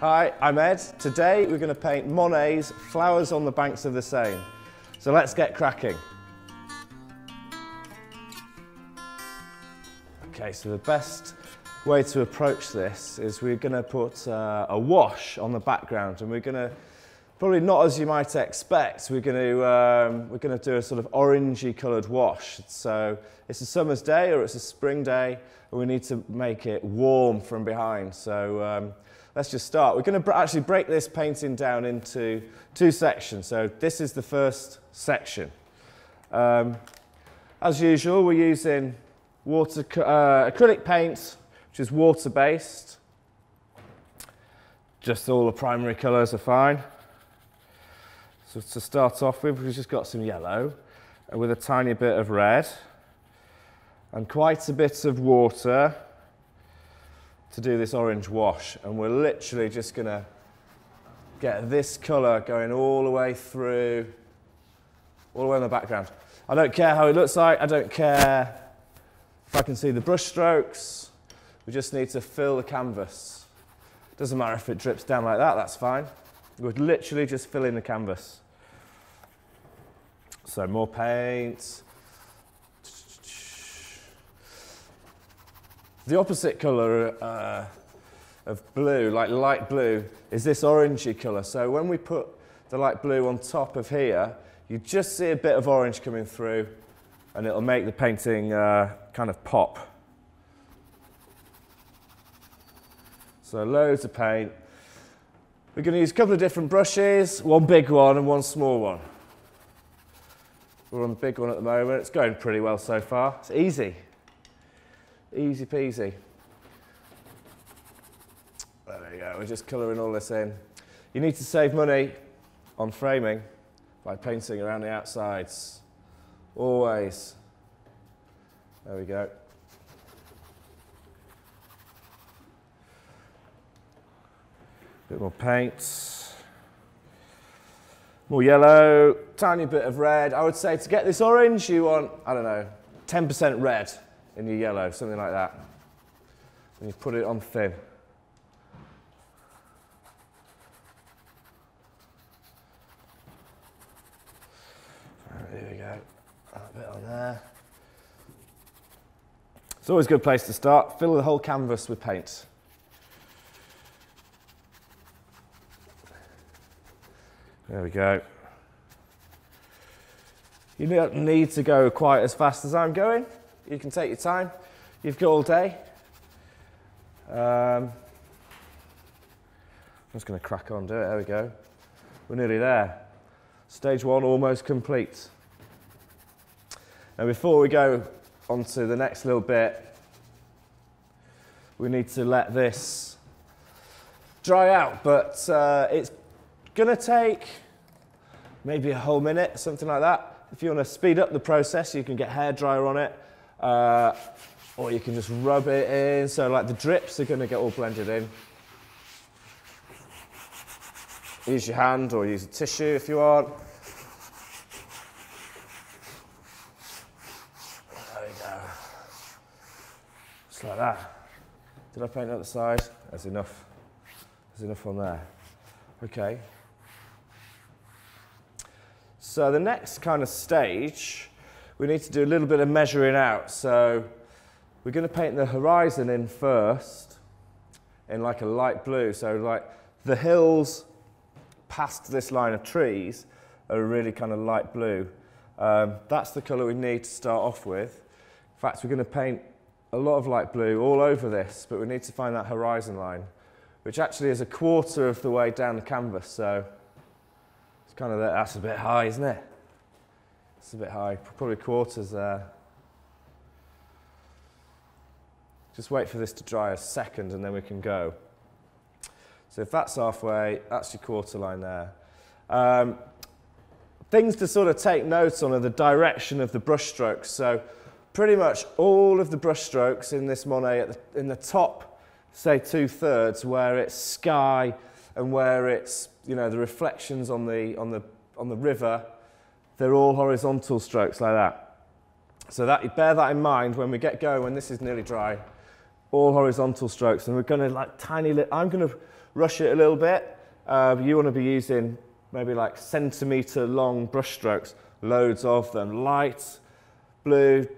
Hi, I'm Ed. Today we're going to paint Monet's Flowers on the Banks of the Seine. So let's get cracking. Okay, so the best way to approach this is we're going to put uh, a wash on the background and we're going to probably not as you might expect we're going to um, we're going to do a sort of orangey coloured wash so it's a summer's day or it's a spring day and we need to make it warm from behind so um, let's just start. We're going to actually break this painting down into two sections. So this is the first section. Um, as usual we're using water uh, acrylic paint which is water based just all the primary colours are fine. So to start off with, we've just got some yellow with a tiny bit of red and quite a bit of water to do this orange wash. And we're literally just gonna get this color going all the way through, all the way in the background. I don't care how it looks like, I don't care if I can see the brush strokes. We just need to fill the canvas. Doesn't matter if it drips down like that, that's fine. We're literally just filling the canvas. So more paint. The opposite colour uh, of blue, like light blue, is this orangey colour. So when we put the light blue on top of here, you just see a bit of orange coming through and it'll make the painting uh, kind of pop. So loads of paint. We're going to use a couple of different brushes, one big one and one small one. We're on the big one at the moment. It's going pretty well so far. It's easy. Easy peasy. There we go. We're just colouring all this in. You need to save money on framing by painting around the outsides. Always. There we go. Bit more paint. More yellow, tiny bit of red. I would say to get this orange, you want, I don't know, 10% red in your yellow, something like that. And you put it on thin. There we go. A bit on there. It's always a good place to start. Fill the whole canvas with paint. There we go. You don't need to go quite as fast as I'm going. You can take your time. You've got all day. Um, I'm just going to crack on, do it. There we go. We're nearly there. Stage one almost complete. Now before we go on to the next little bit, we need to let this dry out, but uh, it's Gonna take maybe a whole minute, something like that. If you want to speed up the process, you can get hair dryer on it, uh, or you can just rub it in. So like the drips are gonna get all blended in. Use your hand or use a tissue if you want. There we go. Just like that. Did I paint the side? That's enough. There's enough on there. Okay. So the next kind of stage, we need to do a little bit of measuring out. So we're going to paint the horizon in first in like a light blue. So like the hills past this line of trees are really kind of light blue. Um, that's the colour we need to start off with. In fact, we're going to paint a lot of light blue all over this, but we need to find that horizon line, which actually is a quarter of the way down the canvas. So it's kind of, that's a bit high, isn't it? It's a bit high, probably quarters there. Just wait for this to dry a second and then we can go. So if that's halfway, that's your quarter line there. Um, things to sort of take notes on are the direction of the brush strokes. So pretty much all of the brush strokes in this Monet the, in the top, say two thirds, where it's sky and where it's you know, the reflections on the, on the, on the river, they're all horizontal strokes like that. So that, you bear that in mind when we get going, when this is nearly dry, all horizontal strokes, and we're going to like tiny. Li- I'm going to rush it a little bit. Uh, you want to be using maybe like centimeter long brush strokes, loads of them, light blue,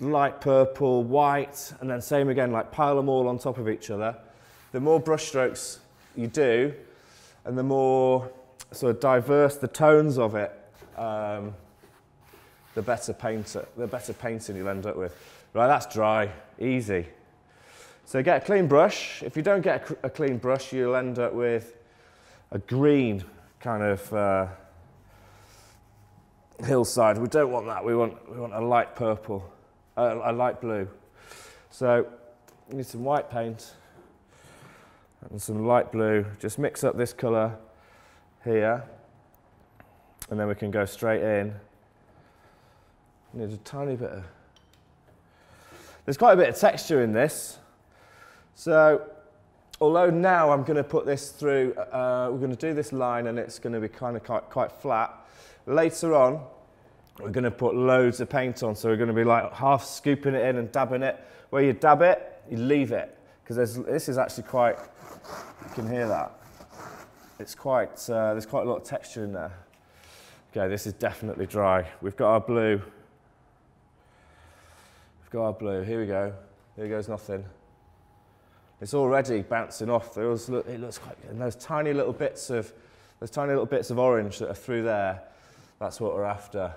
light purple, white, and then same again, like pile them all on top of each other. The more brush strokes you do, and the more sort of diverse the tones of it, um, the better painter, the better painting you'll end up with. Right, that's dry, easy. So get a clean brush. If you don't get a, a clean brush, you'll end up with a green kind of uh, hillside. We don't want that. We want, we want a light purple, uh, a light blue. So you need some white paint and some light blue. Just mix up this colour here and then we can go straight in. Need a tiny bit of... There's quite a bit of texture in this. So although now I'm going to put this through, uh, we're going to do this line and it's going to be kind of quite, quite flat. Later on, we're going to put loads of paint on. So we're going to be like half scooping it in and dabbing it. Where you dab it, you leave it. Because this is actually quite, you can hear that. It's quite, uh, there's quite a lot of texture in there. Okay, this is definitely dry. We've got our blue. We've got our blue. Here we go. Here goes nothing. It's already bouncing off. Look, it looks quite, good. and those tiny little bits of, those tiny little bits of orange that are through there, that's what we're after.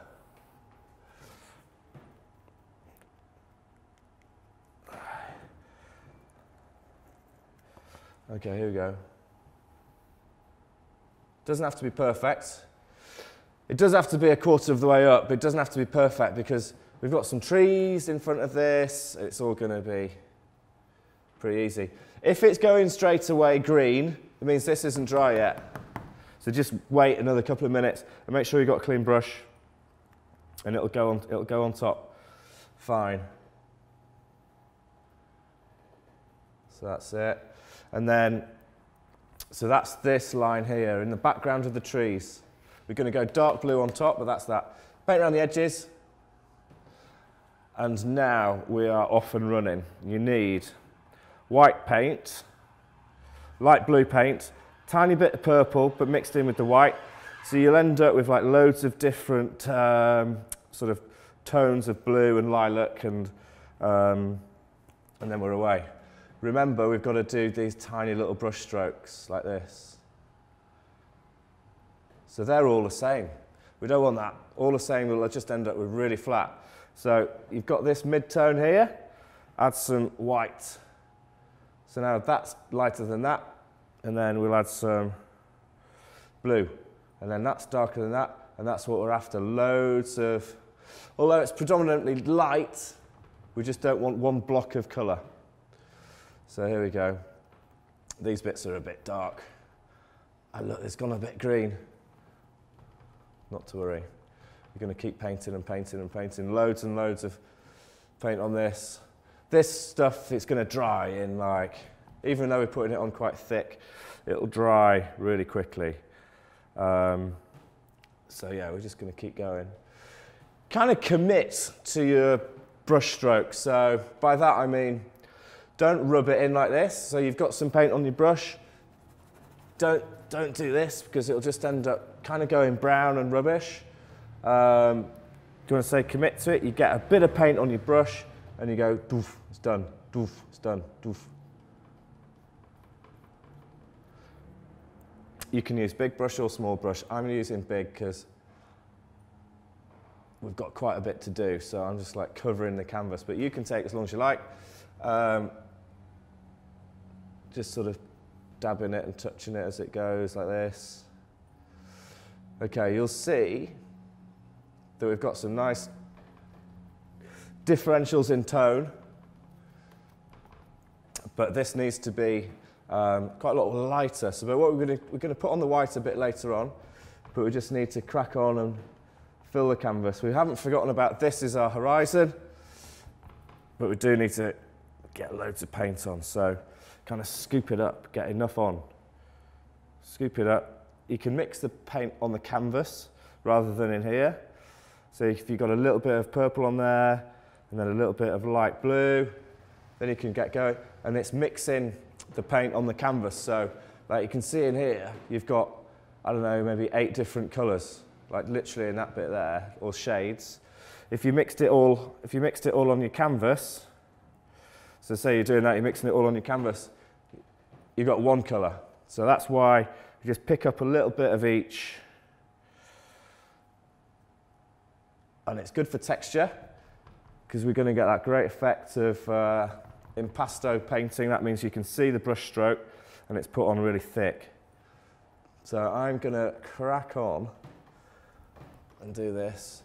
Okay, here we go. Doesn't have to be perfect. It does have to be a quarter of the way up, but it doesn't have to be perfect because we've got some trees in front of this. It's all going to be pretty easy. If it's going straight away green, it means this isn't dry yet. So just wait another couple of minutes and make sure you've got a clean brush and it'll go on, it'll go on top. Fine. So that's it. And then, so that's this line here in the background of the trees. We're going to go dark blue on top, but that's that. Paint around the edges. And now we are off and running. You need white paint, light blue paint, tiny bit of purple, but mixed in with the white. So you'll end up with like loads of different um, sort of tones of blue and lilac and, um, and then we're away. Remember, we've got to do these tiny little brush strokes like this. So they're all the same. We don't want that. All the same, we'll just end up with really flat. So you've got this mid-tone here, add some white. So now that's lighter than that, and then we'll add some blue. And then that's darker than that, and that's what we're after. Loads of, although it's predominantly light, we just don't want one block of colour. So here we go. These bits are a bit dark. And look, it's gone a bit green. Not to worry. We're going to keep painting and painting and painting. Loads and loads of paint on this. This stuff, it's going to dry in like, even though we're putting it on quite thick, it'll dry really quickly. Um, so yeah, we're just going to keep going. Kind of commit to your brush stroke. So by that I mean don't rub it in like this. So you've got some paint on your brush. Don't, don't do this because it'll just end up kind of going brown and rubbish. Um, you want to say commit to it? You get a bit of paint on your brush and you go, doof, it's done, doof, it's done, doof. You can use big brush or small brush. I'm using big because we've got quite a bit to do, so I'm just like covering the canvas, but you can take as long as you like. Um, just sort of dabbing it and touching it as it goes like this. Okay, you'll see that we've got some nice differentials in tone, but this needs to be um, quite a lot lighter. So what we're going to we're going to put on the white a bit later on, but we just need to crack on and fill the canvas. We haven't forgotten about this is our horizon, but we do need to get loads of paint on. So kind of scoop it up, get enough on. Scoop it up. You can mix the paint on the canvas rather than in here. So if you've got a little bit of purple on there, and then a little bit of light blue, then you can get going. And it's mixing the paint on the canvas. So like you can see in here, you've got, I don't know, maybe eight different colours, like literally in that bit there, or shades. If you mixed it all, if you mixed it all on your canvas, so say you're doing that, you're mixing it all on your canvas, you've got one colour. So that's why you just pick up a little bit of each. And it's good for texture because we're going to get that great effect of uh, impasto painting. That means you can see the brush stroke and it's put on really thick. So I'm going to crack on and do this.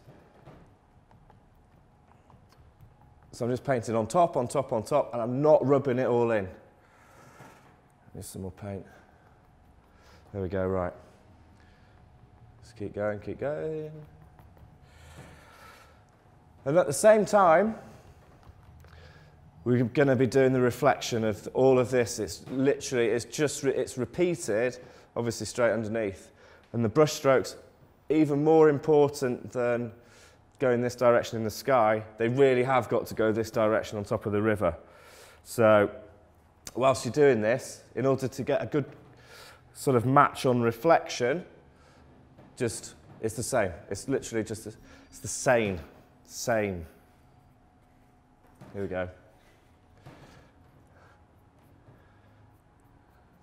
So I'm just painting on top, on top, on top, and I'm not rubbing it all in. Need some more paint. There we go, right. Let's keep going, keep going. And at the same time, we're going to be doing the reflection of all of this. It's literally, it's just, it's repeated, obviously straight underneath. And the brush strokes, even more important than going this direction in the sky, they really have got to go this direction on top of the river. So whilst you're doing this, in order to get a good sort of match on reflection, just, it's the same. It's literally just, it's the same same. Here we go.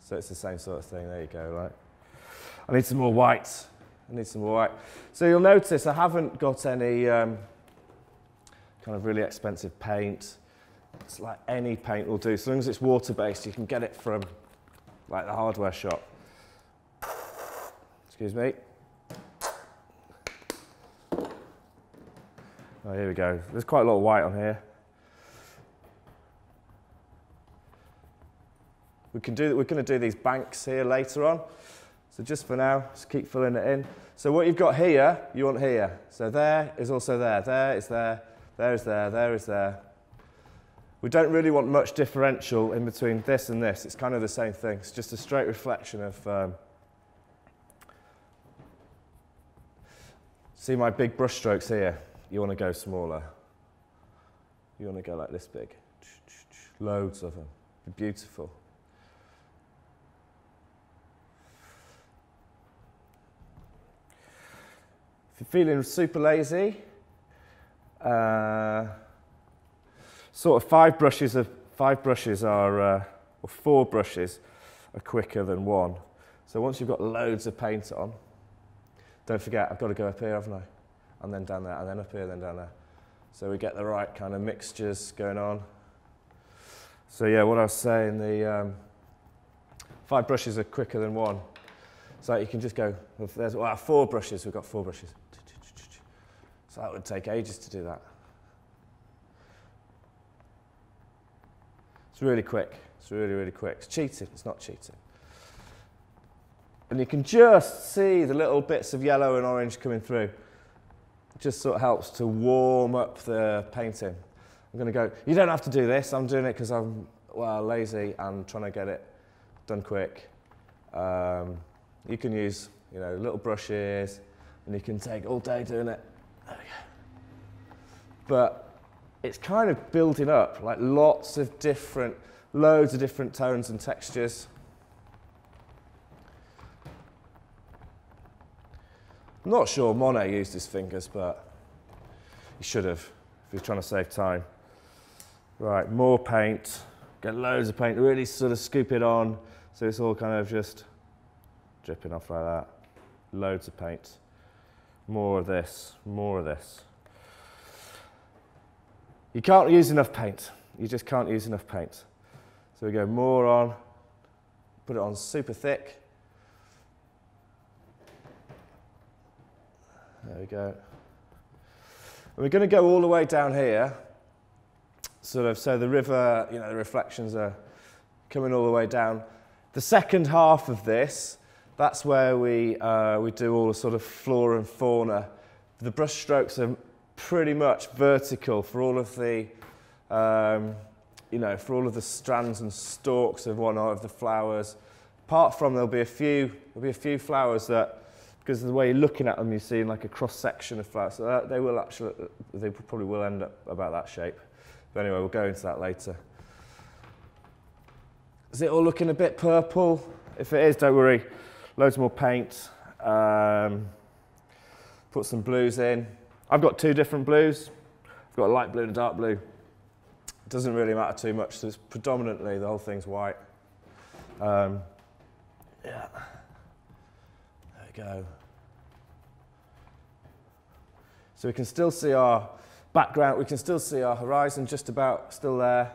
So it's the same sort of thing. There you go, right? I need some more white. I need some more white. So you'll notice I haven't got any um, kind of really expensive paint. It's like any paint will do. As long as it's water-based, you can get it from like the hardware shop. Excuse me. Oh, here we go. There's quite a lot of white on here. We can do, we're going to do these banks here later on. So just for now, just keep filling it in. So what you've got here, you want here. So there is also there, there is there, there is there, there is there. We don't really want much differential in between this and this. It's kind of the same thing. It's just a straight reflection of... Um, see my big brush strokes here? You want to go smaller. You want to go like this big. Loads of them. Beautiful. If you're feeling super lazy, uh, sort of five brushes of five brushes are uh, or four brushes are quicker than one. So once you've got loads of paint on, don't forget I've got to go up here, haven't I? and then down there, and then up here, then down there. So we get the right kind of mixtures going on. So yeah, what I was saying, the um, five brushes are quicker than one. So you can just go, if there's well, four brushes, we've got four brushes. So that would take ages to do that. It's really quick. It's really, really quick. It's cheating. It's not cheating. And you can just see the little bits of yellow and orange coming through just sort of helps to warm up the painting. I'm going to go, you don't have to do this. I'm doing it because I'm, well, lazy and trying to get it done quick. Um, you can use, you know, little brushes and you can take all day doing it. There we go. But it's kind of building up, like lots of different, loads of different tones and textures. I'm not sure Monet used his fingers, but he should have if he's trying to save time. Right, more paint. Get loads of paint, really sort of scoop it on so it's all kind of just dripping off like that. Loads of paint. More of this, more of this. You can't use enough paint. You just can't use enough paint. So we go more on, put it on super thick. There we go. And we're going to go all the way down here, sort of, so the river, you know, the reflections are coming all the way down. The second half of this, that's where we, uh, we do all the sort of flora and fauna. The brush strokes are pretty much vertical for all of the, um, you know, for all of the strands and stalks of one of the flowers. Apart from there'll be a few, there'll be a few flowers that because the way you're looking at them, you're seeing like a cross section of flowers. So that, they will actually, they probably will end up about that shape. But anyway, we'll go into that later. Is it all looking a bit purple? If it is, don't worry. Loads more paint. Um, put some blues in. I've got two different blues. I've got a light blue and a dark blue. It doesn't really matter too much. So it's predominantly the whole thing's white. Um, yeah. We go. So we can still see our background, we can still see our horizon just about still there.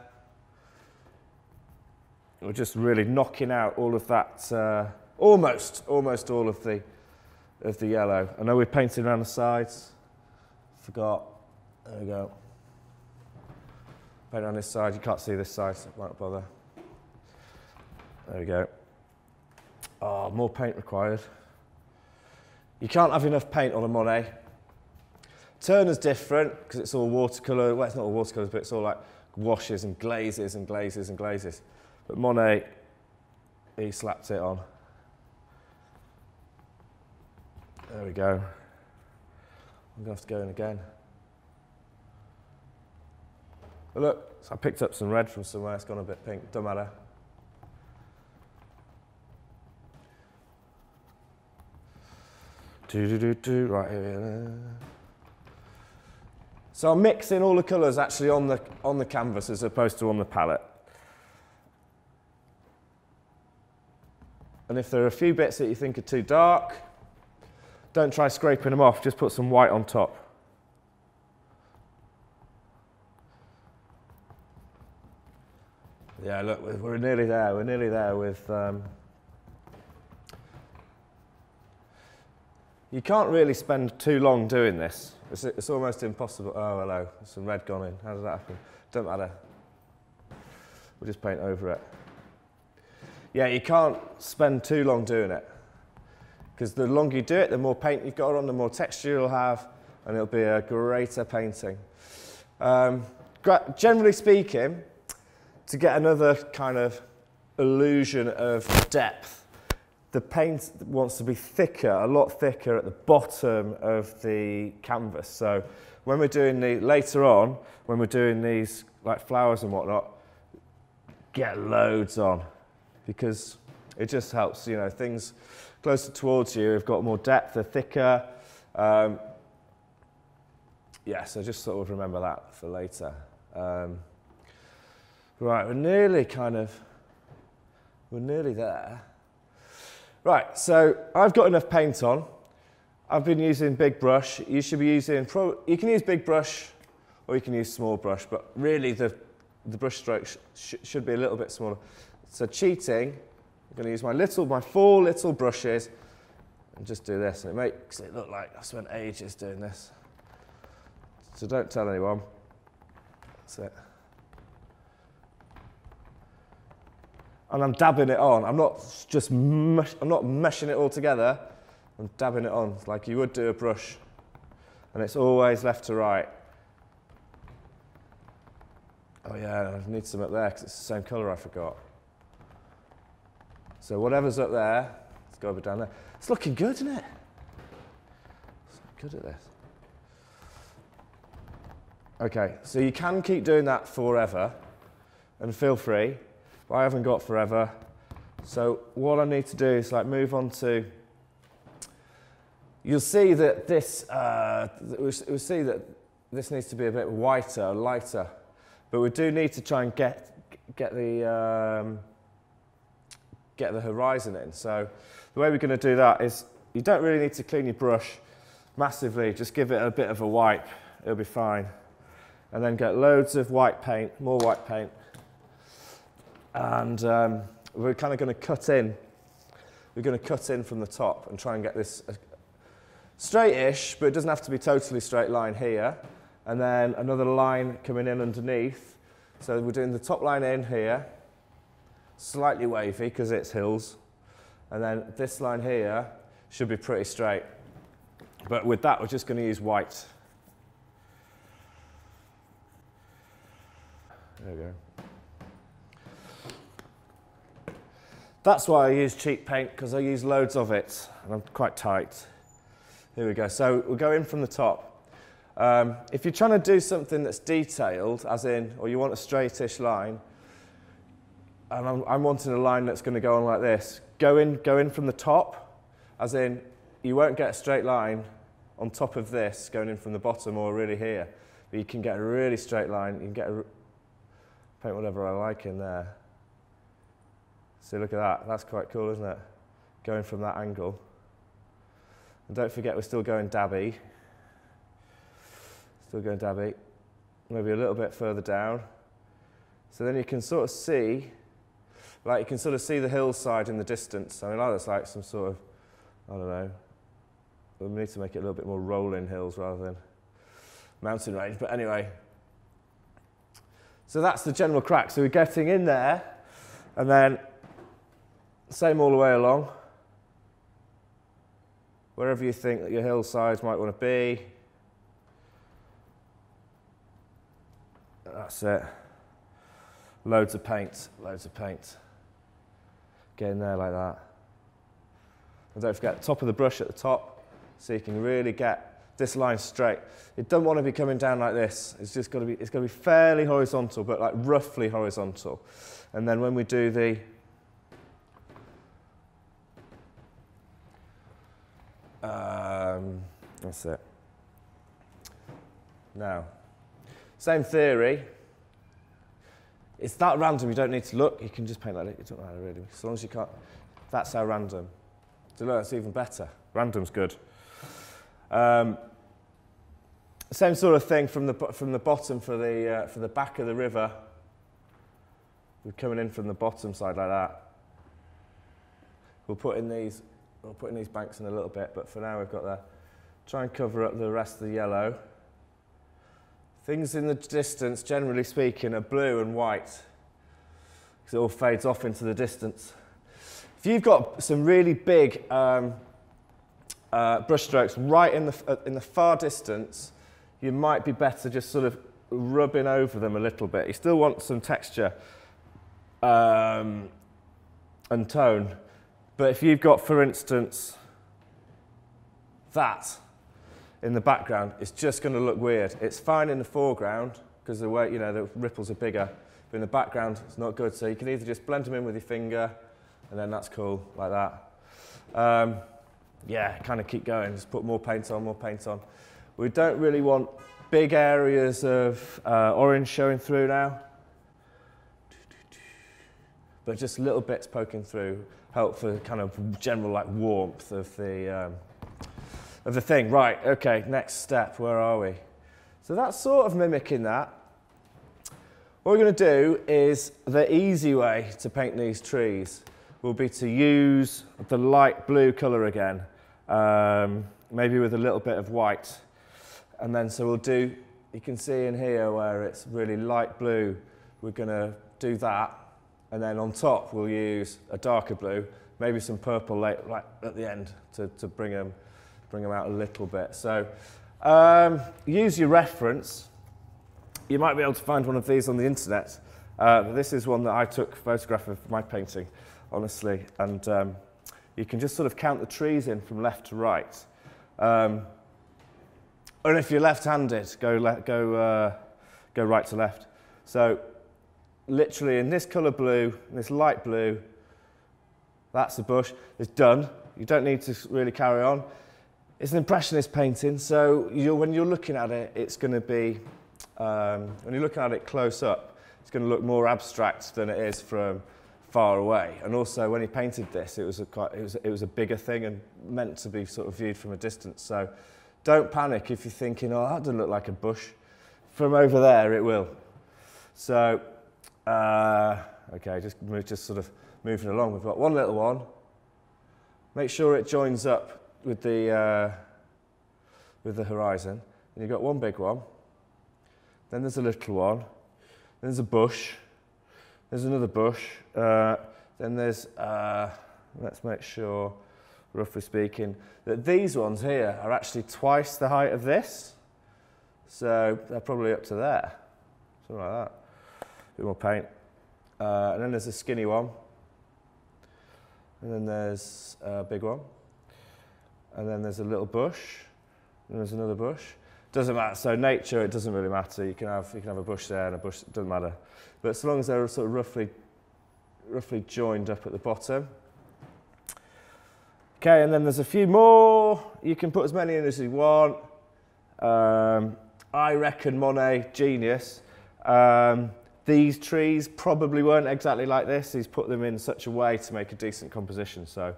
We're just really knocking out all of that, uh, almost, almost all of the, of the yellow. I know we're painting around the sides. Forgot. There we go. Paint on this side. You can't see this side, so won't bother. There we go. Oh, more paint required. You can't have enough paint on a Monet. Turner's different because it's all watercolour. Well, it's not all watercolours, but it's all like washes and glazes and glazes and glazes. But Monet, he slapped it on. There we go. I'm going to have to go in again. But look, so I picked up some red from somewhere. It's gone a bit pink. Don't matter. Do, do, do, right here. So I'm mixing all the colours actually on the, on the canvas as opposed to on the palette. And if there are a few bits that you think are too dark, don't try scraping them off, just put some white on top. Yeah, look, we're nearly there. We're nearly there with. Um, you can't really spend too long doing this. It's, it's almost impossible. Oh, hello. Some red gone in. How does that happen? Don't matter. We'll just paint over it. Yeah, you can't spend too long doing it because the longer you do it, the more paint you've got on, the more texture you'll have, and it'll be a greater painting. Um, generally speaking, to get another kind of illusion of depth, the paint wants to be thicker, a lot thicker at the bottom of the canvas. So when we're doing the, later on, when we're doing these like flowers and whatnot, get loads on because it just helps, you know, things closer towards you have got more depth, they're thicker. Um, yeah, so just sort of remember that for later. Um, right, we're nearly kind of, we're nearly there. Right, so I've got enough paint on. I've been using big brush. You should be using, pro you can use big brush or you can use small brush, but really the, the brush stroke sh should be a little bit smaller. So cheating, I'm to use my little, my four little brushes and just do this. And it makes it look like I spent ages doing this. So don't tell anyone. That's it. And I'm dabbing it on. I'm not just, mush, I'm not meshing it all together. I'm dabbing it on like you would do a brush. And it's always left to right. Oh yeah, I need some up there because it's the same colour I forgot. So whatever's up there, let's go be down there. It's looking good, isn't it? Good at this. Okay, so you can keep doing that forever, and feel free, but I haven't got forever. So what I need to do is like move on to, you'll see that this, uh, we'll see that this needs to be a bit whiter, lighter, but we do need to try and get, get the, um, get the horizon in. So the way we're going to do that is you don't really need to clean your brush massively, just give it a bit of a wipe, it'll be fine. And then get loads of white paint, more white paint. And um, we're kind of going to cut in. We're going to cut in from the top and try and get this uh, straight-ish, but it doesn't have to be totally straight line here. And then another line coming in underneath. So we're doing the top line in here, slightly wavy because it's hills. And then this line here should be pretty straight. But with that, we're just going to use white. There we go. That's why I use cheap paint, because I use loads of it, and I'm quite tight. Here we go. So we'll go in from the top. Um, if you're trying to do something that's detailed, as in, or you want a straightish line, and I'm, I'm wanting a line that's going to go on like this. Go in, go in from the top, as in you won't get a straight line on top of this going in from the bottom or really here. But you can get a really straight line. You can get a, paint whatever I like in there. So look at that. That's quite cool, isn't it? Going from that angle. And don't forget, we're still going dabby. Still going dabby. Maybe a little bit further down. So then you can sort of see, like you can sort of see the hillside in the distance. I mean, that looks like some sort of, I don't know, we need to make it a little bit more rolling hills rather than mountain range. But anyway, so that's the general crack. So we're getting in there, and then same all the way along. Wherever you think that your hillsides might want to be. That's it. Loads of paint, loads of paint. Get in there like that. And don't forget, the top of the brush at the top, so you can really get this line straight. It doesn't want to be coming down like this. It's just got to be, it's got to be fairly horizontal, but like roughly horizontal. And then when we do the, um, that's it. Now, same theory. It's that random, you don't need to look. You can just paint that. It doesn't matter really. As long as you can't, that's how random. So look, that's even better. Random's good. Um, same sort of thing from the, from the bottom for the, uh, for the back of the river. We're coming in from the bottom side like that. We'll put in these, we'll putting these banks in a little bit, but for now we've got the, try and cover up the rest of the yellow. Things in the distance, generally speaking, are blue and white because it all fades off into the distance. If you've got some really big um, uh, brushstrokes right in the, uh, in the far distance, you might be better just sort of rubbing over them a little bit. You still want some texture um, and tone. But if you've got, for instance, that in the background, it's just going to look weird. It's fine in the foreground because the way, you know, the ripples are bigger, but in the background, it's not good. So you can either just blend them in with your finger, and then that's cool, like that. Um, yeah, kind of keep going. Just put more paint on, more paint on. We don't really want big areas of uh, orange showing through now, but just little bits poking through help for kind of general like warmth of the um, of the thing. Right, okay, next step, where are we? So that's sort of mimicking that. What we're going to do is the easy way to paint these trees will be to use the light blue colour again, um, maybe with a little bit of white. And then so we'll do, you can see in here where it's really light blue, we're going to do that. And then on top we'll use a darker blue, maybe some purple late, right at the end to, to bring them bring them out a little bit. So um, use your reference. You might be able to find one of these on the internet. Uh, this is one that I took a photograph of my painting, honestly, and um, you can just sort of count the trees in from left to right. Um, and if you're left-handed, go, le go, uh, go right to left. So literally in this colour blue, this light blue, that's the bush. It's done. You don't need to really carry on. It's an impressionist painting, so you're, when you're looking at it, it's going to be, um, when you're looking at it close up, it's going to look more abstract than it is from far away. And also, when he painted this, it was a quite, it was, it was a bigger thing and meant to be sort of viewed from a distance. So don't panic if you're thinking, oh, that doesn't look like a bush. From over there, it will. So, uh, okay, just, just sort of moving along. We've got one little one. Make sure it joins up with the, uh, with the horizon. And you've got one big one, then there's a little one, then there's a bush, there's another bush, uh, then there's, uh, let's make sure, roughly speaking, that these ones here are actually twice the height of this. So they're probably up to there, something like that. Bit more paint. Uh, and then there's a skinny one. And then there's a big one and then there's a little bush, and there's another bush. Doesn't matter. So nature, it doesn't really matter. You can have you can have a bush there and a bush. It doesn't matter. But so long as they're sort of roughly roughly joined up at the bottom. Okay, and then there's a few more. You can put as many in as you want. Um, I reckon Monet, genius. Um, these trees probably weren't exactly like this. He's put them in such a way to make a decent composition. So,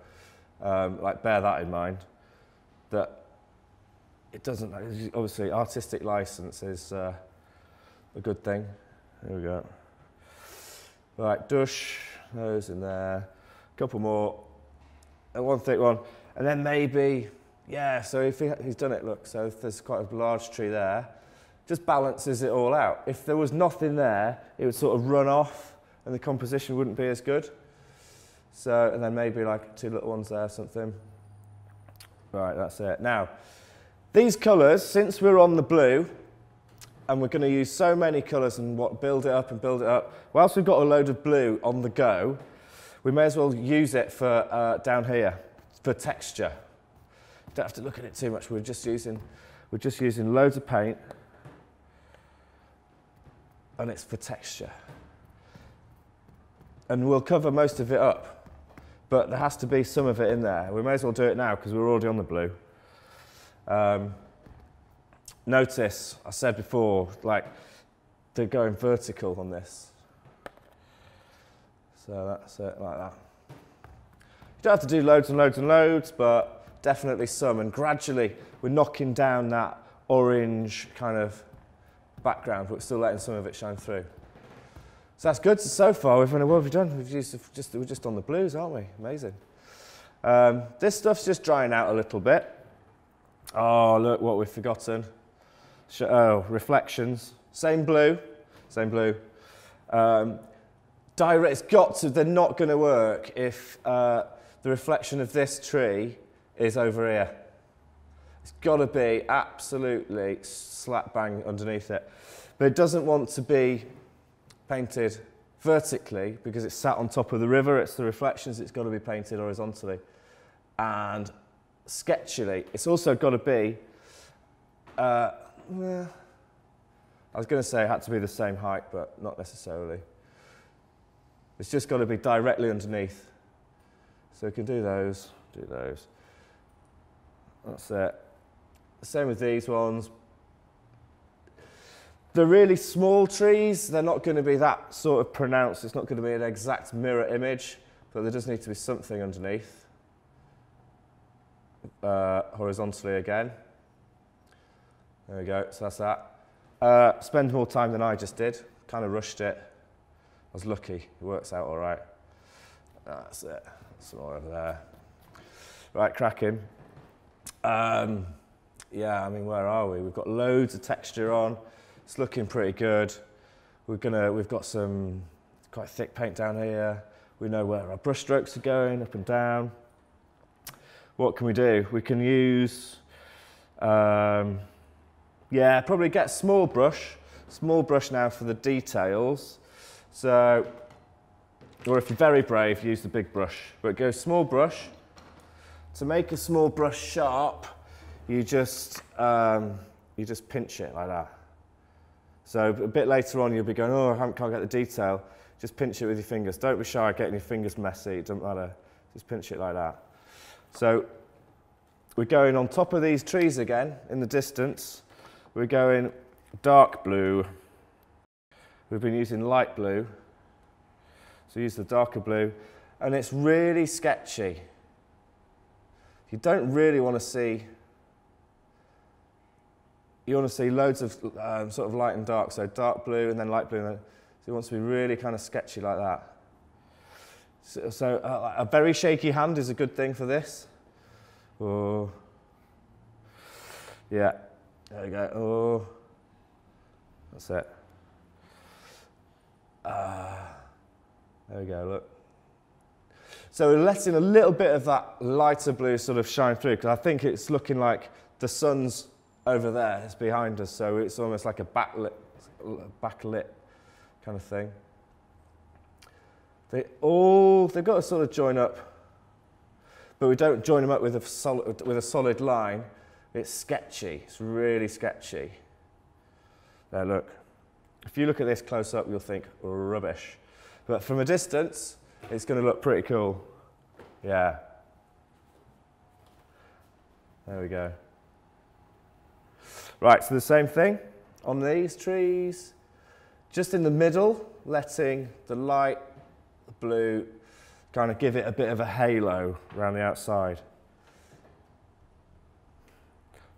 um, like, bear that in mind. That it doesn't, obviously, artistic license is uh, a good thing. There we go. Right, dush, those in there. A couple more. And one thick one. And then maybe, yeah, so if he, he's done it, look, so if there's quite a large tree there, just balances it all out. If there was nothing there, it would sort of run off and the composition wouldn't be as good. So, and then maybe like two little ones there, something. Right, that's it. Now, these colours, since we're on the blue, and we're going to use so many colours and what, build it up and build it up, whilst we've got a load of blue on the go, we may as well use it for uh, down here, for texture. Don't have to look at it too much, we're just using, we're just using loads of paint and it's for texture. And we'll cover most of it up, but there has to be some of it in there. We may as well do it now because we're already on the blue. Um, notice, I said before, like they're going vertical on this. So that's it, like that. You don't have to do loads and loads and loads, but definitely some. And gradually, we're knocking down that orange kind of background, but still letting some of it shine through. So that's good. So, far, we've, what have we done? We've used just, we're just on the blues, aren't we? Amazing. Um, this stuff's just drying out a little bit. Oh, look what we've forgotten. Oh, reflections. Same blue, same blue. Um, direct, it's got to, they're not going to work if uh, the reflection of this tree is over here. It's got to be absolutely slap bang underneath it. But it doesn't want to be painted vertically because it's sat on top of the river. It's the reflections, it's got to be painted horizontally. And sketchily, it's also got to be, uh, well, I was going to say it had to be the same height, but not necessarily. It's just got to be directly underneath. So we can do those, do those. That's it. Same with these ones. They're really small trees, they're not going to be that sort of pronounced. It's not going to be an exact mirror image, but there does need to be something underneath. Uh, horizontally again. There we go, so that's that. Uh, spend more time than I just did. Kind of rushed it. I was lucky. It works out all right. That's it. Some more over there. Right, cracking. Um, yeah, I mean, where are we? We've got loads of texture on. It's looking pretty good. We're gonna, we've got some quite thick paint down here. We know where our brush strokes are going, up and down. What can we do? We can use, um, yeah, probably get small brush. Small brush now for the details. So, or if you're very brave, use the big brush. But go small brush. To make a small brush sharp, you just, um, you just pinch it like that. So a bit later on, you'll be going, oh, I can't get the detail. Just pinch it with your fingers. Don't be shy getting your fingers messy. It doesn't matter. Just pinch it like that. So we're going on top of these trees again in the distance. We're going dark blue. We've been using light blue. So use the darker blue. And it's really sketchy. You don't really want to see you want to see loads of um, sort of light and dark, so dark blue and then light blue. And then, so it wants to be really kind of sketchy like that. So, so uh, a very shaky hand is a good thing for this. Oh, yeah, there we go. Oh, that's it. Uh, there we go, look. So we're letting a little bit of that lighter blue sort of shine through because I think it's looking like the sun's over there, it's behind us, so it's almost like a backlit, backlit kind of thing. They all, they've got to sort of join up, but we don't join them up with a solid, with a solid line. It's sketchy, it's really sketchy. There, look. If you look at this close up, you'll think rubbish. But from a distance, it's going to look pretty cool. Yeah. There we go. Right, so the same thing on these trees. Just in the middle, letting the light, the blue, kind of give it a bit of a halo around the outside.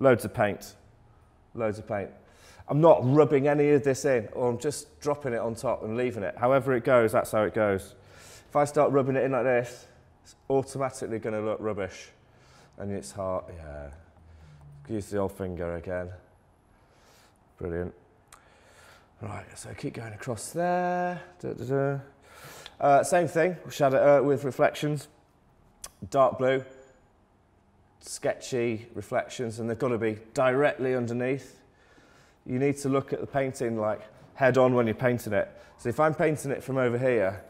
Loads of paint. Loads of paint. I'm not rubbing any of this in, or I'm just dropping it on top and leaving it. However it goes, that's how it goes. If I start rubbing it in like this, it's automatically going to look rubbish. And it's hard, yeah. Use the old finger again. Brilliant. Right, so keep going across there. Da, da, da. Uh, same thing, shadow uh, with reflections. Dark blue, sketchy reflections, and they've got to be directly underneath. You need to look at the painting like head on when you're painting it. So if I'm painting it from over here,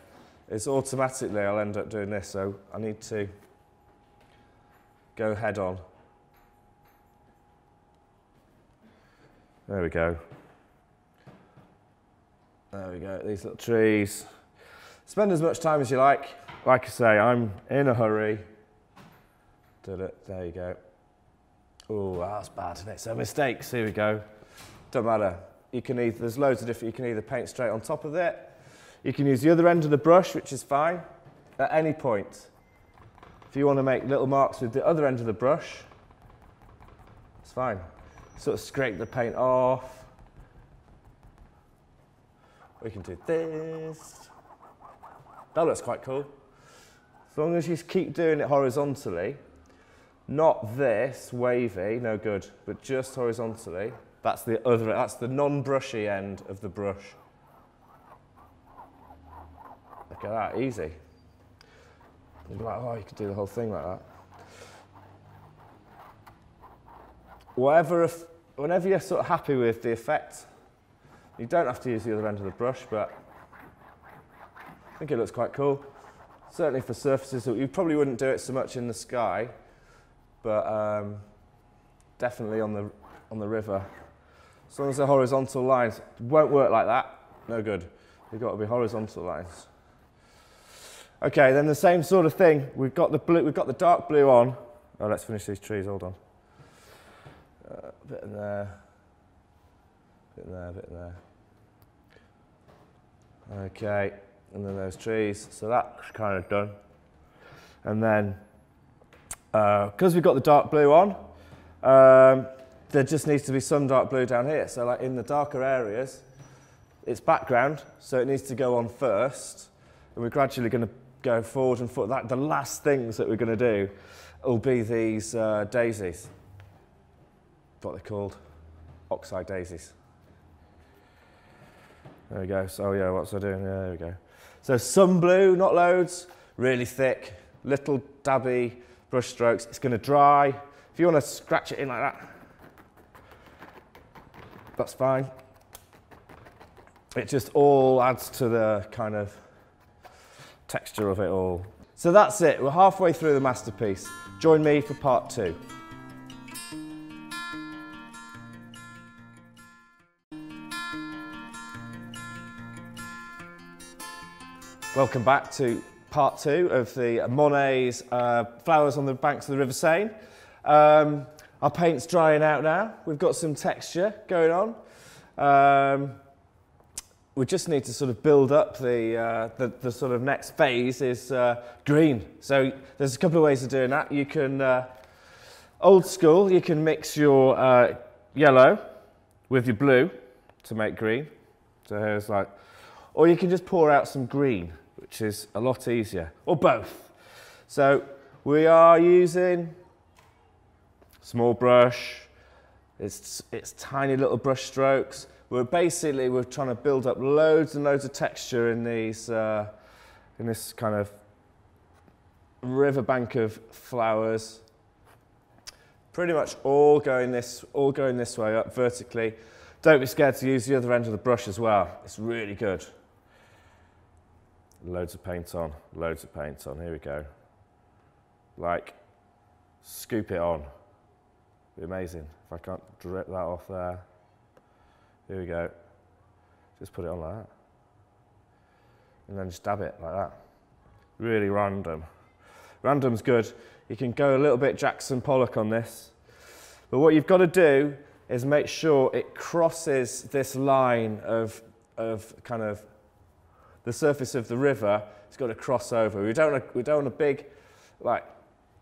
it's automatically I'll end up doing this. So I need to go head on. There we go. There we go, these little trees. Spend as much time as you like. Like I say, I'm in a hurry. Did it, there you go. Oh, that's bad, isn't it? So mistakes, here we go. Don't matter. You can either, there's loads of different, you can either paint straight on top of it. You can use the other end of the brush, which is fine, at any point. If you want to make little marks with the other end of the brush, it's fine. Sort of scrape the paint off. We can do this. That looks quite cool. As long as you keep doing it horizontally, not this wavy, no good, but just horizontally. That's the other, that's the non-brushy end of the brush. Look at that, easy. You'd be like, oh, you could do the whole thing like that. Whatever, whenever you're sort of happy with the effect, you don't have to use the other end of the brush, but I think it looks quite cool. Certainly for surfaces, that you probably wouldn't do it so much in the sky, but um, definitely on the, on the river. As long as the horizontal lines won't work like that, no good. They've got to be horizontal lines. Okay, then the same sort of thing. We've got the blue, we've got the dark blue on. Oh, let's finish these trees. Hold on. Uh, a bit in there, bit in there, bit in there. Okay, and then those trees. So that's kind of done. And then, because uh, we've got the dark blue on, um, there just needs to be some dark blue down here. So like in the darker areas, it's background, so it needs to go on first. And we're gradually going to go forward and forward. That, the last things that we're going to do will be these uh, daisies. What they're called, oxeye daisies. There we go. So yeah, what's I doing? Yeah, there we go. So some blue, not loads, really thick, little dabby brush strokes. It's going to dry. If you want to scratch it in like that, that's fine. It just all adds to the kind of texture of it all. So that's it. We're halfway through the masterpiece. Join me for part two. Welcome back to part two of the Monet's uh, Flowers on the Banks of the River Seine. Um, our paint's drying out now. We've got some texture going on. Um, we just need to sort of build up the, uh, the, the, sort of next phase is uh, green. So there's a couple of ways of doing that. You can, uh, old school, you can mix your uh, yellow with your blue to make green. So here's like, or you can just pour out some green which is a lot easier, or both. So we are using small brush, it's, it's tiny little brush strokes. We're basically, we're trying to build up loads and loads of texture in these, uh, in this kind of riverbank of flowers. Pretty much all going this, all going this way up vertically. Don't be scared to use the other end of the brush as well. It's really good. Loads of paint on, loads of paint on. Here we go. Like, scoop it on. Be amazing if I can't drip that off there. Here we go. Just put it on like that. And then just dab it like that. really random. Random's good. You can go a little bit Jackson Pollock on this. But what you've got to do is make sure it crosses this line of, of kind of the surface of the river. It's got to cross over. We don't want a, we don't want a big like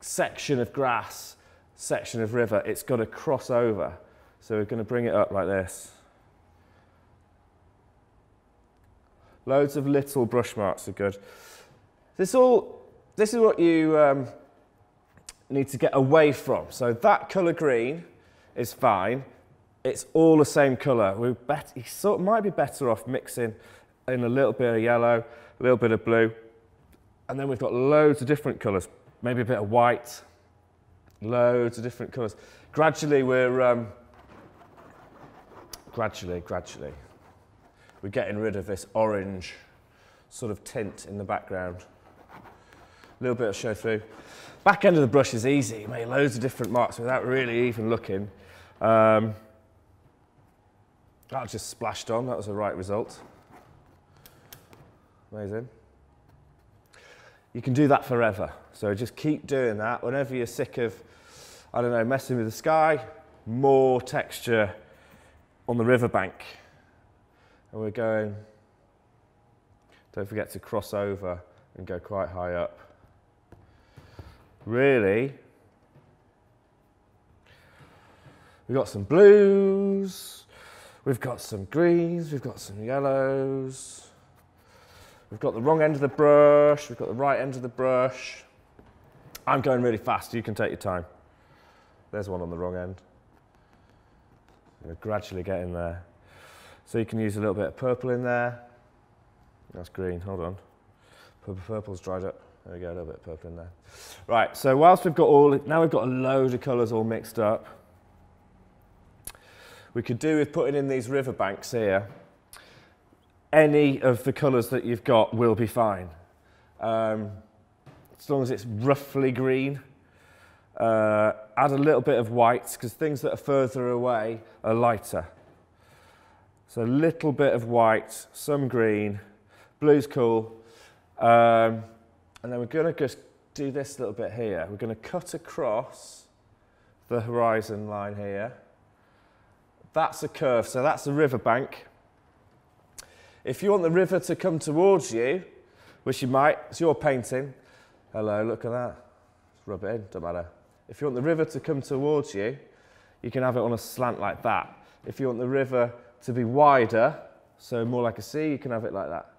section of grass, section of river. It's got to cross over. So we're going to bring it up like this. Loads of little brush marks are good. This all, this is what you um, need to get away from. So that colour green is fine. It's all the same colour. We bet, sort, might be better off mixing in a little bit of yellow, a little bit of blue, and then we've got loads of different colours. Maybe a bit of white, loads of different colours. Gradually, we're um, gradually, gradually, we're getting rid of this orange sort of tint in the background. A little bit of show through. Back end of the brush is easy. You made loads of different marks without really even looking. Um, that just splashed on. That was the right result. Amazing. You can do that forever. So just keep doing that. Whenever you're sick of, I don't know, messing with the sky, more texture on the riverbank. And we're going, don't forget to cross over and go quite high up. Really, we've got some blues, we've got some greens, we've got some yellows, we've got the wrong end of the brush, we've got the right end of the brush. I'm going really fast, you can take your time. There's one on the wrong end. We're gradually getting there. So you can use a little bit of purple in there. That's green, hold on. Purple, purple's dried up. There we go, a little bit of purple in there. Right, so whilst we've got all, now we've got a load of colours all mixed up, we could do with putting in these riverbanks here. Any of the colours that you've got will be fine. Um, as long as it's roughly green. Uh, add a little bit of white because things that are further away are lighter. So a little bit of white, some green, blue's cool. Um, and then we're going to just do this little bit here. We're going to cut across the horizon line here. That's a curve, so that's the river bank. If you want the river to come towards you, which you might, it's your painting. Hello, look at that. Rub it in, don't matter. If you want the river to come towards you, you can have it on a slant like that. If you want the river to be wider, so more like a sea, you can have it like that.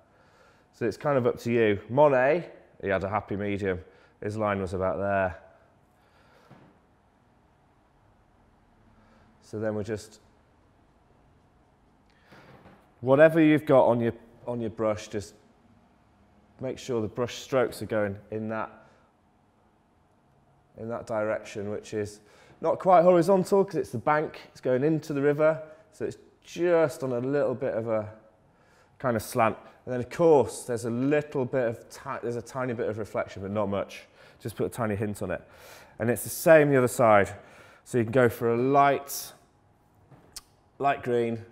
So it's kind of up to you. Monet, he had a happy medium. His line was about there. So then we're just, whatever you've got on your, on your brush, just make sure the brush strokes are going in that in that direction, which is not quite horizontal because it's the bank, it's going into the river, so it's just on a little bit of a kind of slant. And then of course, there's a little bit of, there's a tiny bit of reflection, but not much. Just put a tiny hint on it. And it's the same the other side. So you can go for a light, light green.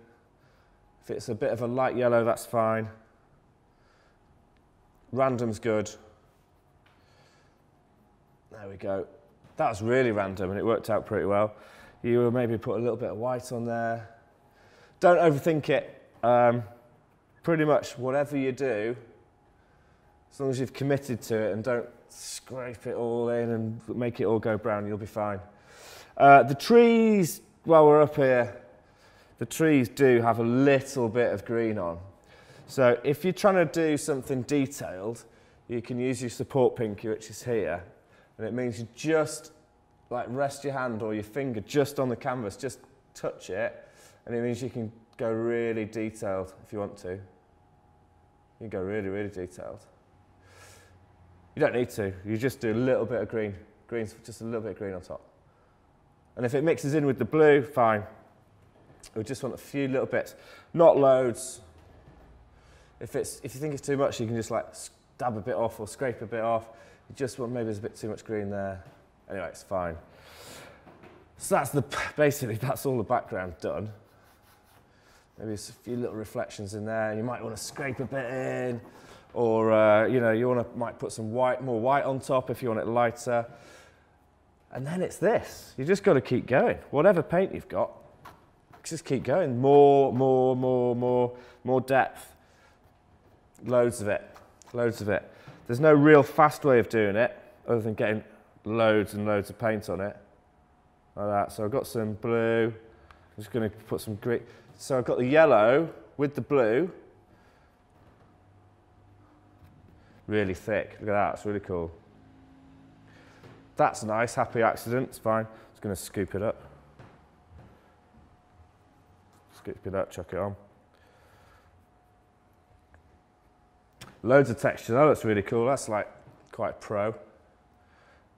If it's a bit of a light yellow, that's fine. Random's good. There we go. That was really random and it worked out pretty well. You will maybe put a little bit of white on there. Don't overthink it. Um, pretty much whatever you do, as long as you've committed to it and don't scrape it all in and make it all go brown, you'll be fine. Uh, the trees, while we're up here, the trees do have a little bit of green on. So if you're trying to do something detailed, you can use your support pinky, which is here, and it means you just like rest your hand or your finger just on the canvas, just touch it, and it means you can go really detailed if you want to. You can go really, really detailed. You don't need to. You just do a little bit of green. Green's just a little bit of green on top. And if it mixes in with the blue, fine. We just want a few little bits, not loads. If, it's, if you think it's too much, you can just like dab a bit off or scrape a bit off. You just want, maybe there's a bit too much green there. Anyway, it's fine. So that's the, basically, that's all the background done. Maybe there's a few little reflections in there. You might want to scrape a bit in or uh, you know, you want to might put some white, more white on top if you want it lighter. And then it's this. You just got to keep going. Whatever paint you've got, just keep going. More, more, more, more, more depth. Loads of it. Loads of it. There's no real fast way of doing it other than getting loads and loads of paint on it. Like that. So I've got some blue. I'm just going to put some green. So I've got the yellow with the blue. Really thick. Look at that. It's really cool. That's nice. Happy accident. It's fine. Just going to scoop it up. It up, chuck it on. Loads of texture. That looks really cool. That's like quite pro.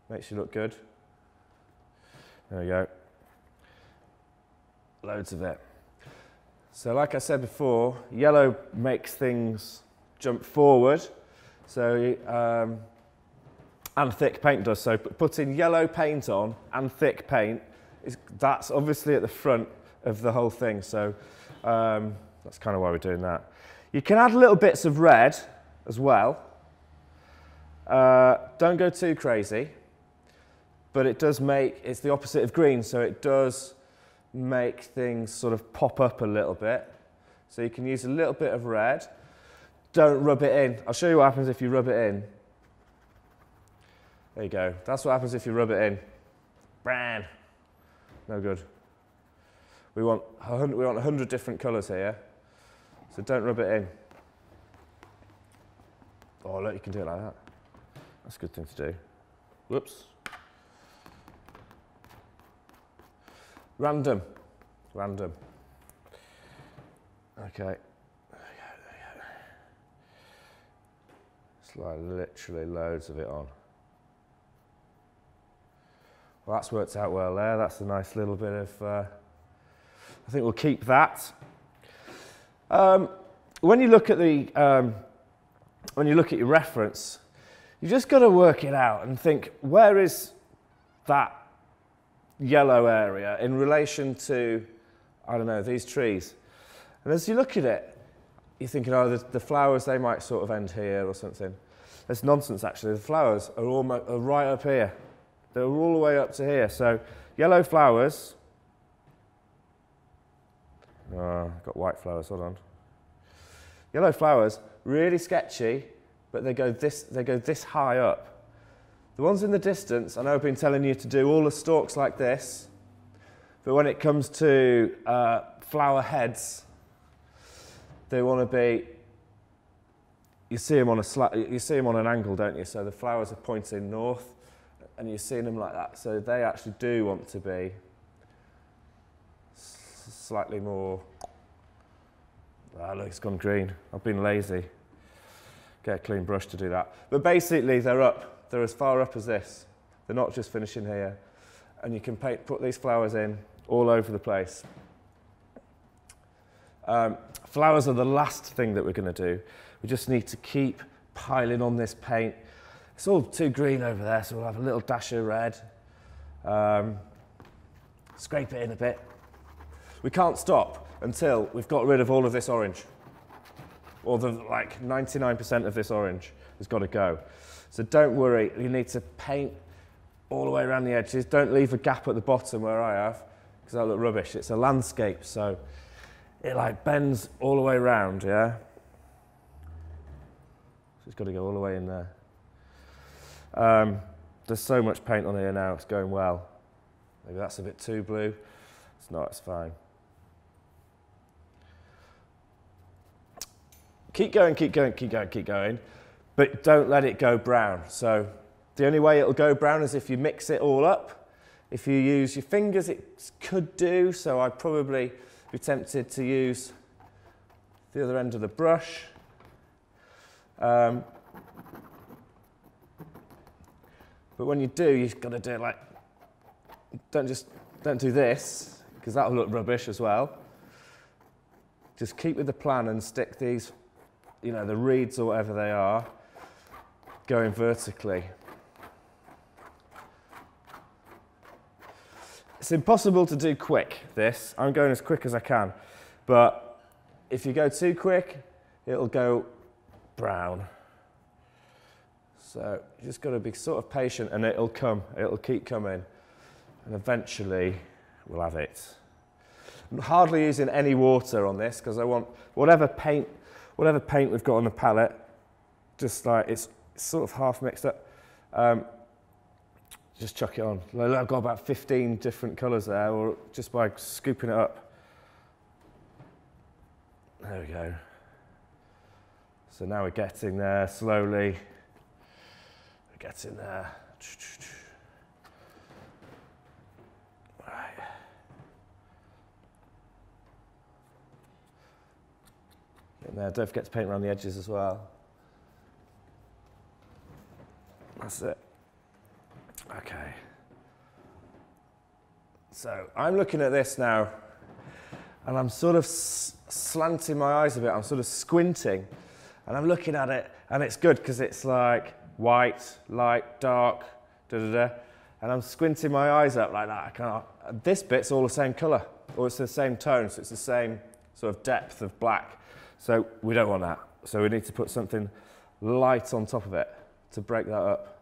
Makes you look good. There we go. Loads of it. So like I said before, yellow makes things jump forward. So, um, and thick paint does. So putting yellow paint on and thick paint, is, that's obviously at the front of the whole thing. So um, that's kind of why we're doing that. You can add little bits of red as well. Uh, don't go too crazy, but it does make, it's the opposite of green, so it does make things sort of pop up a little bit. So you can use a little bit of red. Don't rub it in. I'll show you what happens if you rub it in. There you go. That's what happens if you rub it in. Bran. No good. We want, we want 100 different colours here, so don't rub it in. Oh, look, you can do it like that. That's a good thing to do. Whoops. Random. Random. Okay. There you go it's like literally loads of it on. Well, that's worked out well there. That's a nice little bit of, uh, I think we'll keep that. Um, when you look at the um, when you look at your reference, you've just got to work it out and think, where is that yellow area in relation to, I don't know, these trees? And as you look at it, you're thinking, oh, the, the flowers, they might sort of end here or something. That's nonsense, actually. The flowers are, almost, are right up here. They're all the way up to here. So yellow flowers. Oh, got white flowers, hold on. Yellow flowers really sketchy, but they go this, they go this high up. The ones in the distance, I know I've been telling you to do all the stalks like this, but when it comes to uh, flower heads, they want to be, you see them on a sla- you see them on an angle, don't you? So the flowers are pointing north, and you're seeing them like that. So they actually do want to be slightly more Ah, look, it's gone green. I've been lazy. Get a clean brush to do that. But basically, they're up. They're as far up as this. They're not just finishing here. And you can paint, put these flowers in all over the place. Um, flowers are the last thing that we're going to do. We just need to keep piling on this paint. It's all too green over there, so we'll have a little dash of red. Um, scrape it in a bit. We can't stop until we've got rid of all of this orange. Or the like 99% of this orange has got to go. So don't worry, you need to paint all the way around the edges. Don't leave a gap at the bottom where I have, because that'll look rubbish. It's a landscape, so it like bends all the way around, yeah? So it's got to go all the way in there. Um, there's so much paint on here now, it's going well. Maybe that's a bit too blue. It's not, it's fine. Keep going, keep going, keep going, keep going, but don't let it go brown. So the only way it'll go brown is if you mix it all up. If you use your fingers, it could do, so I'd probably be tempted to use the other end of the brush. Um, but when you do, you've got to do it like, don't just, don't do this, because that'll look rubbish as well. Just keep with the plan and stick these you know, the reeds or whatever they are going vertically. It's impossible to do quick, this. I'm going as quick as I can. But if you go too quick, it'll go brown. So you just got to be sort of patient and it'll come, it'll keep coming. And eventually we'll have it. I'm hardly using any water on this because I want whatever paint, whatever paint we've got on the palette, just like it's, sort of half mixed up. Um, just chuck it on. I've got about 15 different colours there, or just by scooping it up. There we go. So now we're getting there slowly. We're getting there. Right. There. Uh, don't forget to paint around the edges as well. That's it. Okay. So I'm looking at this now and I'm sort of slanting my eyes a bit. I'm sort of squinting and I'm looking at it and it's good because it's like white, light, dark, da da da. And I'm squinting my eyes up like that. I can't, this bit's all the same colour or it's the same tone, so it's the same sort of depth of black. So we don't want that. So we need to put something light on top of it to break that up.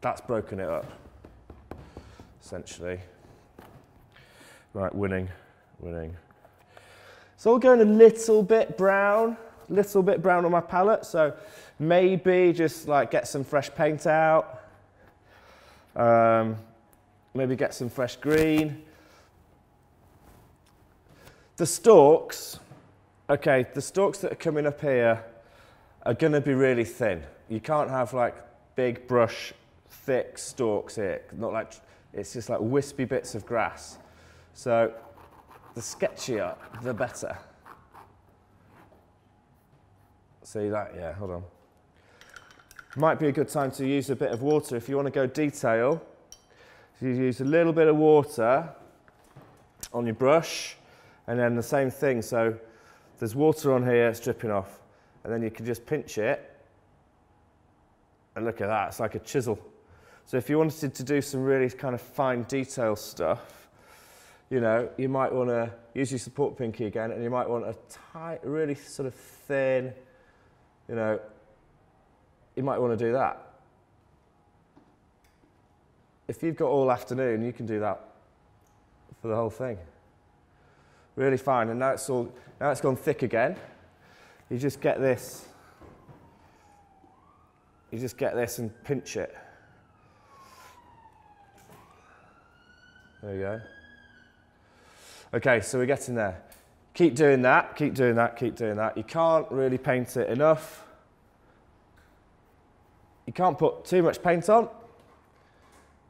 That's broken it up, essentially. Right, winning, winning. So I'm going a little bit brown, little bit brown on my palette. So maybe just like get some fresh paint out. Um, maybe get some fresh green. The stalks, okay, the stalks that are coming up here are going to be really thin. You can't have like big brush, thick stalks here. Not like it's just like wispy bits of grass. So the sketchier, the better. See that? Yeah, hold on. Might be a good time to use a bit of water if you want to go detail. you use a little bit of water on your brush and then the same thing. So there's water on here, it's dripping off. And then you can just pinch it and look at that, it's like a chisel. So if you wanted to do some really kind of fine detail stuff, you know, you might want to use your support pinky again and you might want a tight, really sort of thin, you know, you might want to do that. If you've got all afternoon, you can do that for the whole thing. Really fine. And now it's all, now it's gone thick again. You just get this, you just get this and pinch it. There you go. Okay, so we're getting there. Keep doing that, keep doing that, keep doing that. You can't really paint it enough. You can't put too much paint on.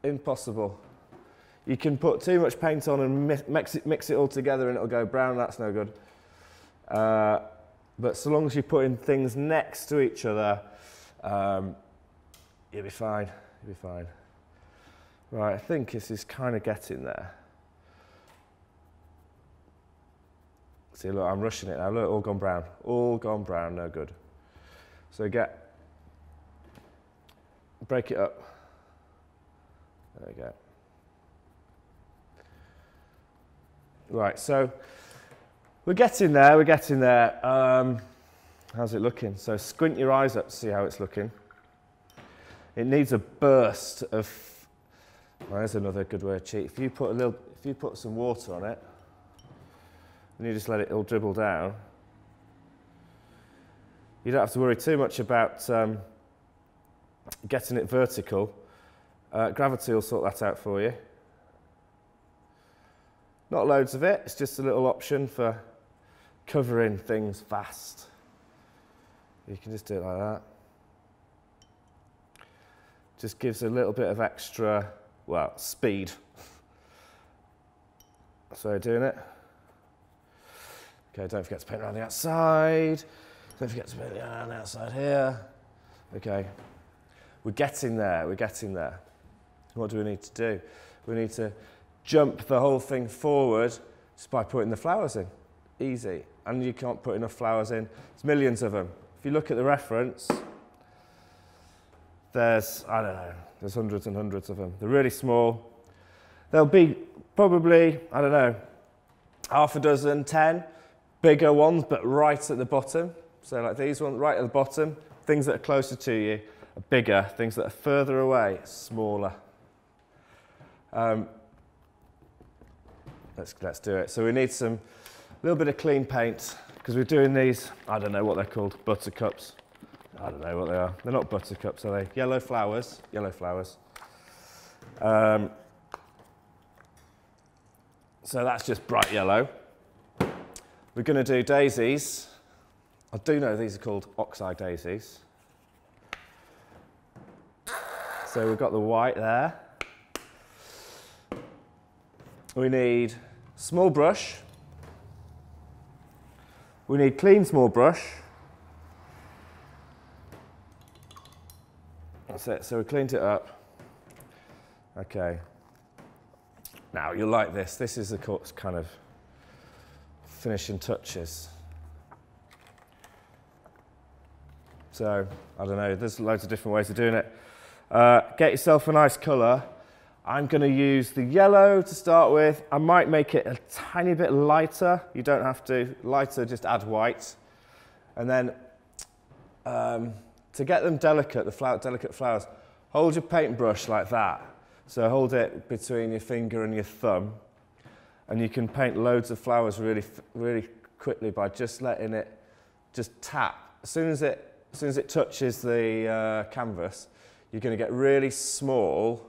Impossible. You can put too much paint on and mix it, mix it all together and it'll go brown, that's no good. Uh, but so long as you're putting things next to each other, um, you'll be fine, you'll be fine. Right, I think this is kind of getting there. See, look, I'm rushing it now. Look, all gone brown. All gone brown, no good. So get, break it up. There we go. Right, so we're getting there, we're getting there. Um, how's it looking? So squint your eyes up to see how it's looking. It needs a burst of, well, there's another good way cheat. If you put a little, if you put some water on it, and you just let it all dribble down. You don't have to worry too much about um, getting it vertical. Uh, gravity will sort that out for you. Not loads of it, it's just a little option for covering things fast. You can just do it like that. Just gives a little bit of extra, well, speed. So doing it. Okay, don't forget to paint around the outside. Don't forget to paint around the outside here. Okay, we're getting there, we're getting there. What do we need to do? We need to jump the whole thing forward just by putting the flowers in. Easy. And you can't put enough flowers in. There's millions of them. If you look at the reference, there's, I don't know, there's hundreds and hundreds of them. They're really small. There'll be probably, I don't know, half a dozen, ten bigger ones, but right at the bottom. So like these ones right at the bottom, things that are closer to you are bigger, things that are further away, smaller. Um, let's, let's do it. So we need some, a little bit of clean paint because we're doing these, I don't know what they're called, buttercups. I don't know what they are. They're not buttercups, are they? Yellow flowers, yellow flowers. Um, so that's just bright yellow. We're going to do daisies. I do know these are called oxeye daisies. So we've got the white there. We need small brush. We need clean small brush. That's it. So we cleaned it up. Okay. Now you'll like this. This is the kind of finishing touches. So I don't know. There's loads of different ways of doing it. Uh, get yourself a nice colour. I'm to use the yellow to start with. I might make it a tiny bit lighter. You don't have to. Lighter, just add white. And then um, to get them delicate, the flower, delicate flowers, hold your paintbrush like that. So hold it between your finger and your thumb, and you can paint loads of flowers really, really quickly by just letting it just tap. As soon as it, as soon as it touches the uh, canvas, you're to get really small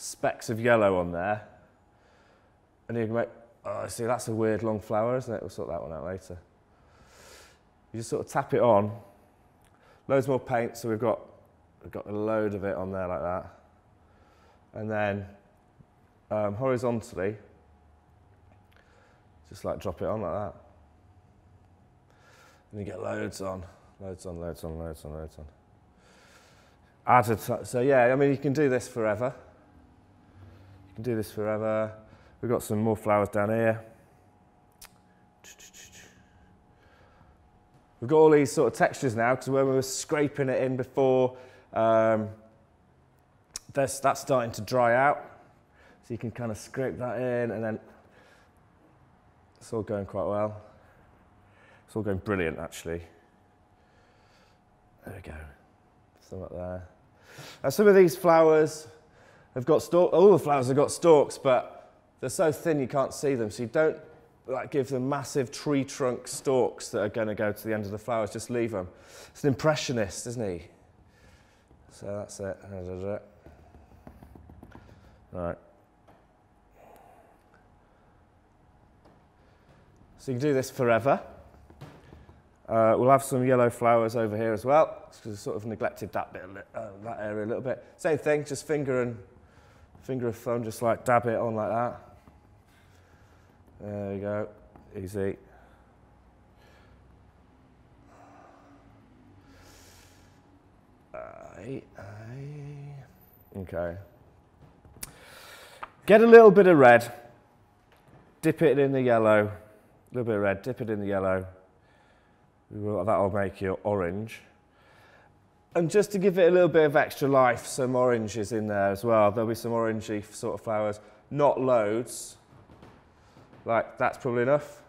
specks of yellow on there, and you can make. Oh, see, that's a weird long flower, isn't it? We'll sort that one out later. You just sort of tap it on, Loads more paint, so we've got, we've got a load of it on there like that. And then um, horizontally, just like drop it on like that. And you get loads on, loads on, loads on, loads on, loads on. Added, so yeah, I mean, you can do this forever. Can do this forever. We've got some more flowers down here. We've got all these sort of textures now because when we were scraping it in before, um, that's starting to dry out. So you can kind of scrape that in and then it's all going quite well. It's all going brilliant actually. There we go. Some up there. Now some of these flowers have got stalks, all the flowers have got stalks, but they're so thin you can't see them. So you don't like give them massive tree trunk stalks that are going to go to the end of the flowers. Just leave them. It's an impressionist, isn't he? So that's it. Right. So you can do this forever. Uh, we'll have some yellow flowers over here as well, because we sort of neglected that bit, uh, that area a little bit. Same thing, just finger and finger of thumb, just like dab it on like that. There you go, easy. Okay. Get a little bit of red, dip it in the yellow, a little bit of red, dip it in the yellow. That'll make your orange. And just to give it a little bit of extra life, some orange is in there as well. There'll be some orangey sort of flowers, not loads, like that's probably enough.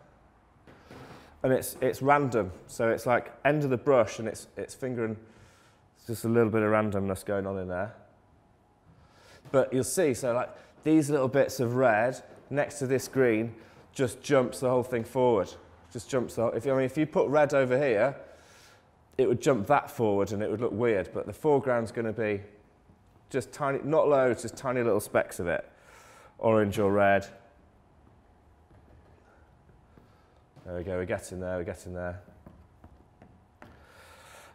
And it's, it's random. So it's like end of the brush and it's, it's fingering, it's just a little bit of randomness going on in there. But you'll see, so like these little bits of red next to this green just jumps the whole thing forward. Just jumps the whole, if, I mean, if you put red over here, it would jump that forward and it would look weird, but the foreground's going to be just tiny, not loads, just tiny little specks of it, orange or red, There we go, we're getting there, we're getting there.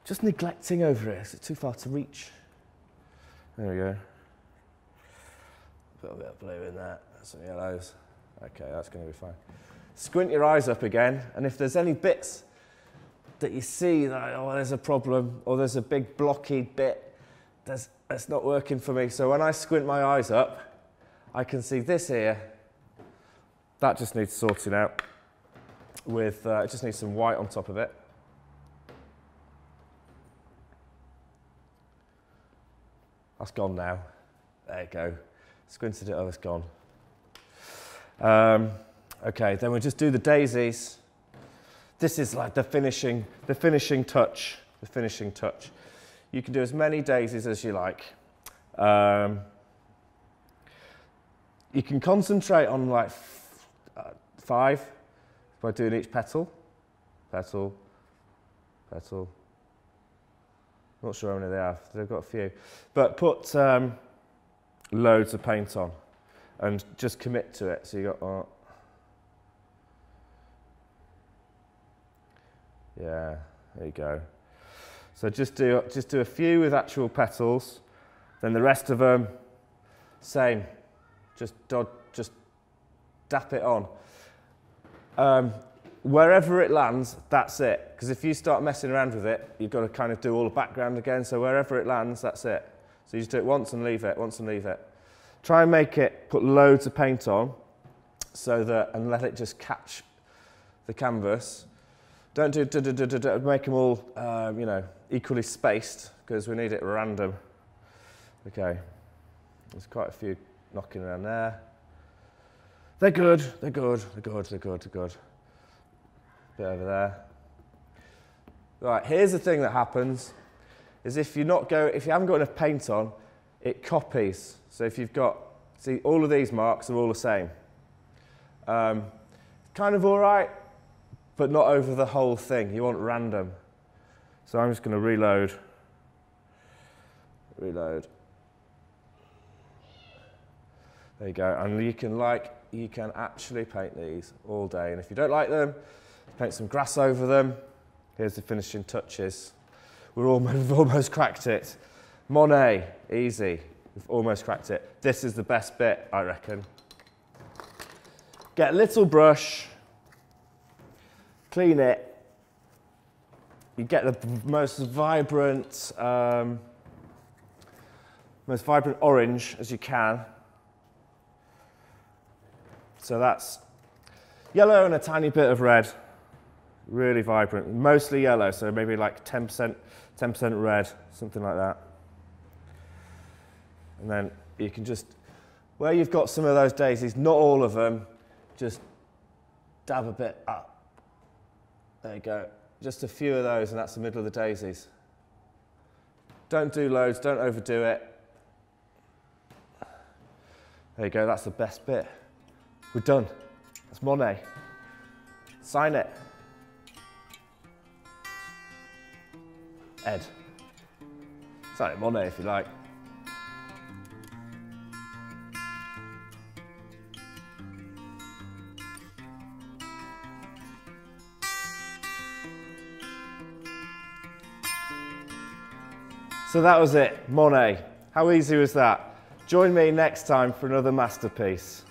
Just neglecting over it, is it too far to reach? There we go. A little bit of blue in there, some yellows. Okay, that's going to be fine. Squint your eyes up again, and if there's any bits that you see that, oh, there's a problem, or there's a big blocky bit that's, that's not working for me. So when I squint my eyes up, I can see this here. That just needs sorting out with, uh, it just needs some white on top of it. That's gone now. There you go. Squinted it, oh, it's gone. Um, okay, then we'll just do the daisies. This is like the finishing, the finishing touch, the finishing touch. You can do as many daisies as you like. Um, you can concentrate on like uh, five by doing each petal, petal, petal. Not sure how many they have. They've got a few, but put um, loads of paint on and just commit to it. So you got. Uh, yeah, there you go. So just do just do a few with actual petals, then the rest of them, same. Just dod, just dap it on. Um, wherever it lands, that's it. Because if you start messing around with it, you've got to kind of do all the background again. So wherever it lands, that's it. So you just do it once and leave it, once and leave it. Try and make it, put loads of paint on, so that, and let it just catch the canvas. Don't do, do, do, do, do, do make them all, um, you know, equally spaced, because we need it random. Okay, there's quite a few knocking around there. They're good, they're good, they're good, they're good, they're good. Bit over there. Right, here's the thing that happens, is if you not go, if you haven't got enough paint on, it copies. So if you've got, see, all of these marks are all the same. Um, kind of all right, but not over the whole thing. You want random. So I'm just going to reload. Reload. There you go. And you can like, you can actually paint these all day. And if you don't like them, paint some grass over them. Here's the finishing touches. We're almost, we've almost cracked it. Monet, easy. We've almost cracked it. This is the best bit, I reckon. Get a little brush, clean it. You get the most vibrant, um, most vibrant orange as you can. So that's yellow and a tiny bit of red. Really vibrant, mostly yellow, so maybe like 10%, 10% red, something like that. And then you can just, where you've got some of those daisies, not all of them, just dab a bit up. There you go. Just a few of those, and that's the middle of the daisies. Don't do loads, don't overdo it. There you go, that's the best bit. We're done. That's Monet. Sign it. Ed. Sign it Monet if you like. So that was it, Monet. How easy was that? Join me next time for another masterpiece.